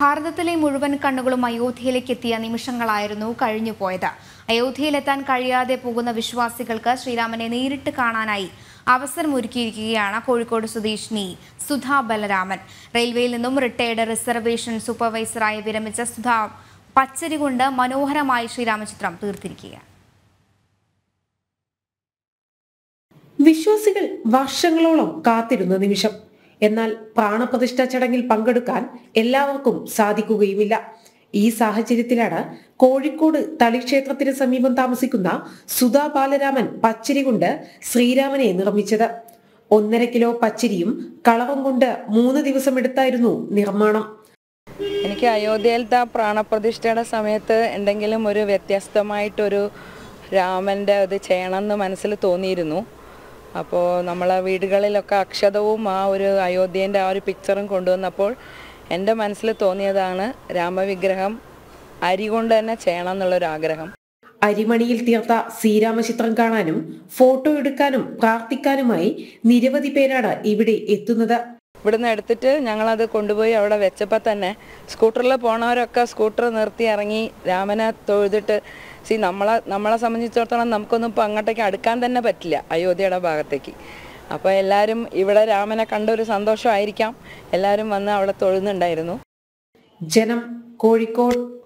ഭാരതത്തിലെ മുഴുവൻ കണ്ണുകളും അയോധ്യയിലേക്ക് എത്തിയ നിമിഷങ്ങളായിരുന്നു കഴിഞ്ഞു പോയത് അയോധ്യയിലെത്താൻ കഴിയാതെ പോകുന്ന വിശ്വാസികൾക്ക് ശ്രീരാമനെ നേരിട്ട് കാണാനായി അവസരമൊരുക്കിയിരിക്കുകയാണ് കോഴിക്കോട് സ്വദേശിനി സുധാ ബലരാമൻ. റെയിൽവേയിൽ നിന്നും റിട്ടയർഡ് റിസർവേഷൻ സൂപ്പർവൈസറായി വിരമിച്ച സുധാ പച്ചരി കൊണ്ട് മനോഹരമായി ശ്രീരാമചിത്രം തീർത്തിരിക്കുകയാണ്. വിശ്വാസികൾ വർഷങ്ങളോളം കാത്തിരുന്ന നിമിഷം എന്നാൽ പ്രാണപ്രതിഷ്ഠാ ചടങ്ങിൽ പങ്കെടുക്കാൻ എല്ലാവർക്കും സാധിക്കുകയുമില്ല. ഈ സാഹചര്യത്തിലാണ് കോഴിക്കോട് തളിക്ഷേത്രത്തിന് സമീപം താമസിക്കുന്ന സുധാ ബാലരാമൻ പച്ചരി കൊണ്ട് ശ്രീരാമനെ നിർമ്മിച്ചത്. ഒന്നര കിലോ പച്ചരിയും കളറും കൊണ്ട് മൂന്ന് ദിവസം എടുത്തായിരുന്നു നിർമ്മാണം. എനിക്ക് അയോധ്യയിലത്തെ പ്രാണപ്രതിഷ്ഠയുടെ സമയത്ത് എന്തെങ്കിലും ഒരു വ്യത്യസ്തമായിട്ടൊരു രാമന്റെ ഇത് ചെയ്യണമെന്ന് മനസ്സിൽ തോന്നിയിരുന്നു. അപ്പോൾ നമ്മളെ വീടുകളിലൊക്കെ അക്ഷതവും ആ ഒരു അയോധ്യേന്റെ ആ ഒരു പിക്ചറും കൊണ്ടുവന്നപ്പോൾ എന്റെ മനസ്സിൽ തോന്നിയതാണ് രാമവിഗ്രഹം അരി കൊണ്ട് തന്നെ ചെയ്യണം എന്നുള്ളൊരാഗ്രഹം അരിമണിയിൽ തീർത്ത ശ്രീരാമചിത്രം കാണാനും ഫോട്ടോ എടുക്കാനും പ്രാർത്ഥിക്കാനുമായി നിരവധി പേരാണ് ഇവിടെ എത്തുന്നത്. ഇവിടുന്ന് എടുത്തിട്ട് ഞങ്ങളത് കൊണ്ടുപോയി അവിടെ വെച്ചപ്പോൾ തന്നെ സ്കൂട്ടറിൽ പോണവരൊക്കെ സ്കൂട്ടർ നിർത്തി ഇറങ്ങി രാമനെ തൊഴുതിട്ട് സി നമ്മളെ നമ്മളെ സംബന്ധിച്ചിടത്തോളം നമുക്കൊന്നും ഇപ്പോൾ അങ്ങോട്ടേക്ക് അടുക്കാൻ തന്നെ പറ്റില്ല അയോധ്യയുടെ ഭാഗത്തേക്ക്. അപ്പോൾ എല്ലാവരും ഇവിടെ രാമനെ കണ്ട ഒരു സന്തോഷമായിരിക്കാം. എല്ലാവരും വന്ന് അവിടെ തൊഴുന്നുണ്ടായിരുന്നു. ജനം കോഴിക്കോട്